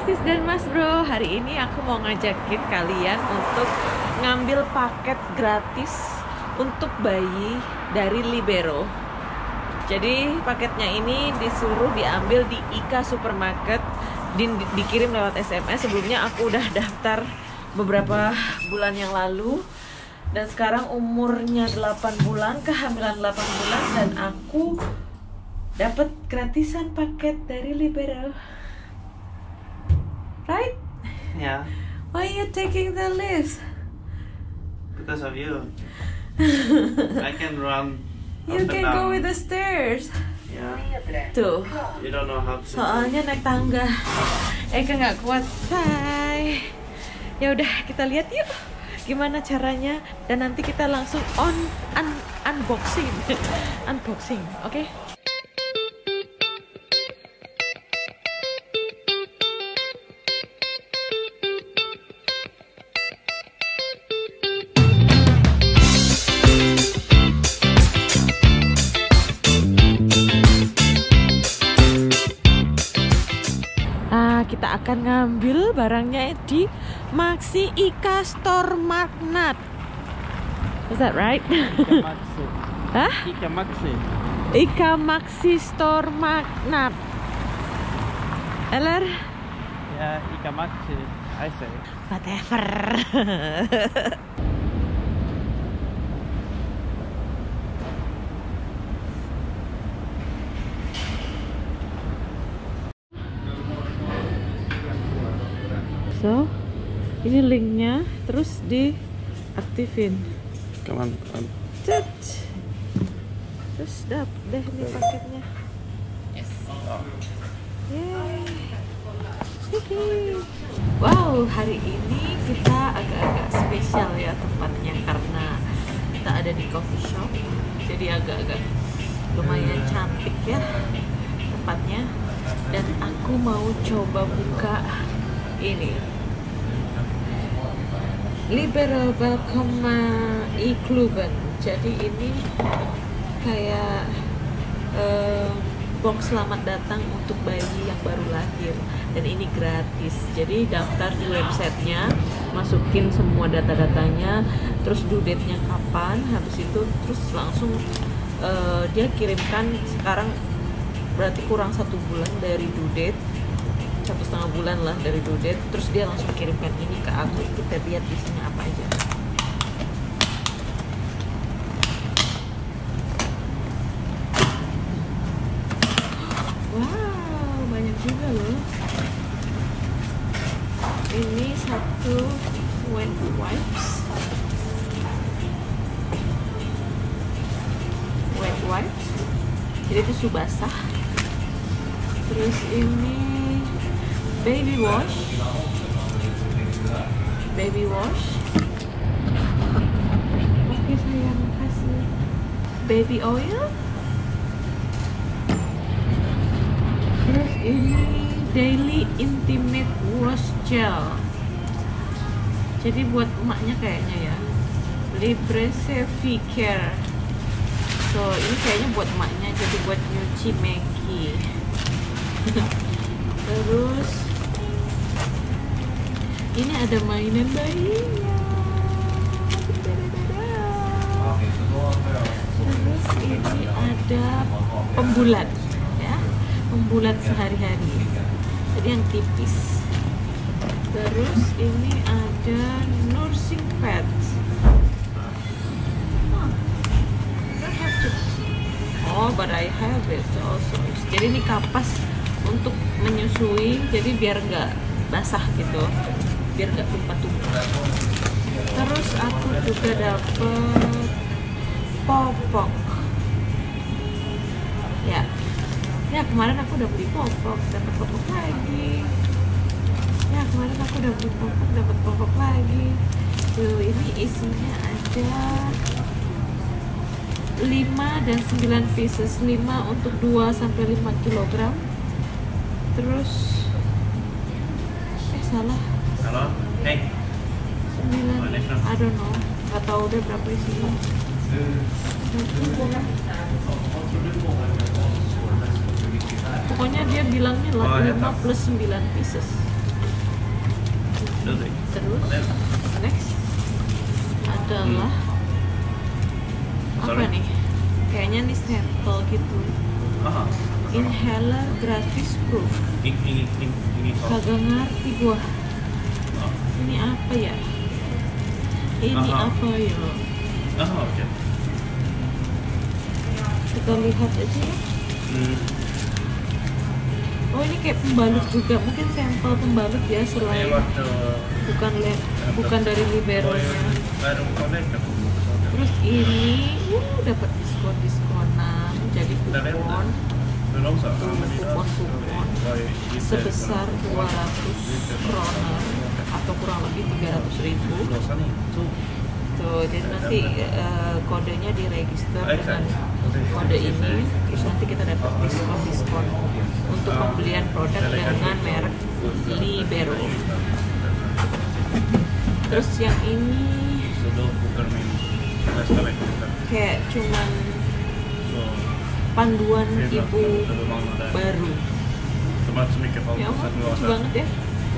sis dan mas bro. Hari ini aku mau ngajakin kalian untuk ngambil paket gratis untuk bayi dari Libero. Jadi paketnya ini disuruh diambil di Ika Supermarket. Di- Dikirim lewat SMS Sebelumnya aku udah daftar beberapa bulan yang lalu. Dan sekarang umurnya 8 bulan, kehamilan 8 bulan Dan aku dapat gratisan paket dari Libero Right? Yeah, Why are you taking the lift? because of you. I can run You can down. go with the stairs. Yeah, Tuh, you don't know how to. soalnya naik tangga. Eka nggak kuat, say. Ya udah, kita lihat yuk gimana caranya dan nanti kita langsung on un, unboxing, unboxing, oke? Ah, kita akan ngambil barangnya di Maxi Ika Store Magnat. Is that right? Ika Maxi. Hah? Ika Maxi. Ika Maxi Store Magnat. Eller? Yeah, Ika Maxi. I say. Whatever. so, ini linknya, terus diaktifin. Cet. Terus dap deh nih paketnya. Yeay. Hihi. Wow, hari ini kita agak-agak spesial ya tempatnya karena kita ada di coffee shop. Jadi agak-agak lumayan cantik ya tempatnya. Dan aku mau coba buka ini. Liberal Welcome i Kluben. Jadi ini kayak eh, box selamat datang untuk bayi yang baru lahir dan ini gratis. Jadi daftar di websitenya, masukin semua data-datanya, terus due date-nya kapan, habis itu terus langsung eh, dia kirimkan sekarang berarti kurang satu bulan dari due date satu setengah bulan lah dari due date. Terus dia langsung kirimkan ini ke aku. Kita lihat isinya apa aja. Wow banyak juga loh. Ini satu wet wipes. Wet wipes. Jadi tisu basah. Terus ini baby wash. Baby wash. Oke sayang makasih baby oil. Terus ini daily intimate wash gel. Jadi buat emaknya kayaknya ya. Libre Sevi Care. So ini kayaknya buat emaknya jadi buat nyuci Maggie. Terus ini ada mainan bayinya. Terus ini ada pembulat ya. Pembulat sehari-hari. Jadi yang tipis. Terus ini ada nursing to Oh, but I have it also. Jadi ini kapas untuk menyusui, jadi biar nggak basah gitu, biar nggak tumpah-tumpah. Terus aku juga dapet popok. Ya, ya kemarin aku udah beli popok, dapat popok lagi. Ya kemarin aku udah beli popok, dapat popok lagi. Tuh ini isinya ada 5 dan 9 pieces 5 untuk 2 sampai 5 kg terus eh salah Hello. Hey. 9 I don't know nggak tahu deh berapa isinya pokoknya dia bilangnya lah Oh, 5 plus 9 pieces? Terus next adalah apa Sorry? nih? Kayaknya nih sampel gitu. Aha. Inhaler gratis proof. Ini ini ini ini. Kagak ngerti gua. Ini apa ya? Ini Aha. apa ya? Oh, oke. Kita lihat aja ya. Hmm. Oh ini kayak pembalut juga. Mungkin sampel pembalut ya selain bukan le, bukan dari connect aku. Terus ini, uh, dapat diskon diskonan. Jadi kupon Belum sah. kupon-kupon sebesar 200 kroner atau kurang lebih 300 ribu. Tuh. Tuh, jadi nanti eh, kodenya diregister dengan kode ini, terus nanti kita dapat diskon diskon untuk pembelian produk dengan merek Libero. Terus yang ini kayak cuman Så panduan Firma, ibu baru. Ya ampun, banget ya.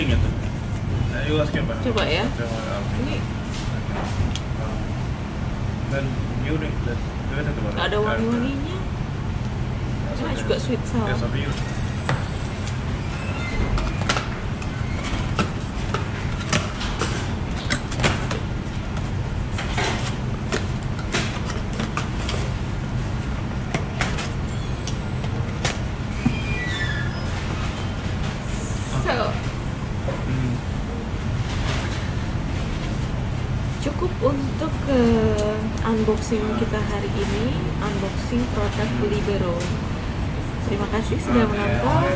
gjorde inget? Nej, Jo, jag ska bara... Coba ya. Ini inte vad nggak ada wangi-wanginya. Det- juga sweet Det sour. som vi gjorde. So, Mm. cukup untuk eh, unboxing kita hari ini, unboxing produk Libero. Terima kasih sudah menonton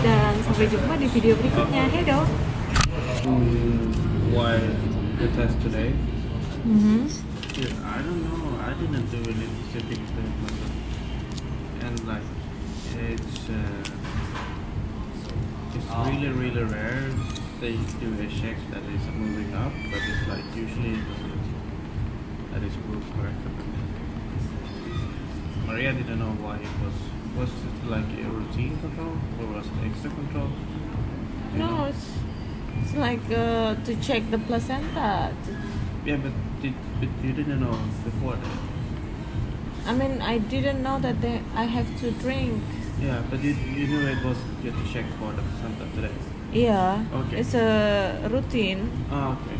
dan sampai jumpa di video berikutnya. Hedo. Mm, why the test today? Mhm. Yeah, I don't know. I didn't do any specific thing. And like, it's uh, it's really really rare they do a check that is moving up, but it's like usually it doesn't. That is moved correctly. Maria didn't know why it was. Was it like a routine control or was it extra control? Do you No, know? it's, it's like uh, to check the placenta. Yeah, but did but you didn't know before that. I mean, I didn't know that they, I have to drink. Yeah, but you, you knew it was just to check for the placenta today. Yeah, Okay. it's a routine. Ah, okay.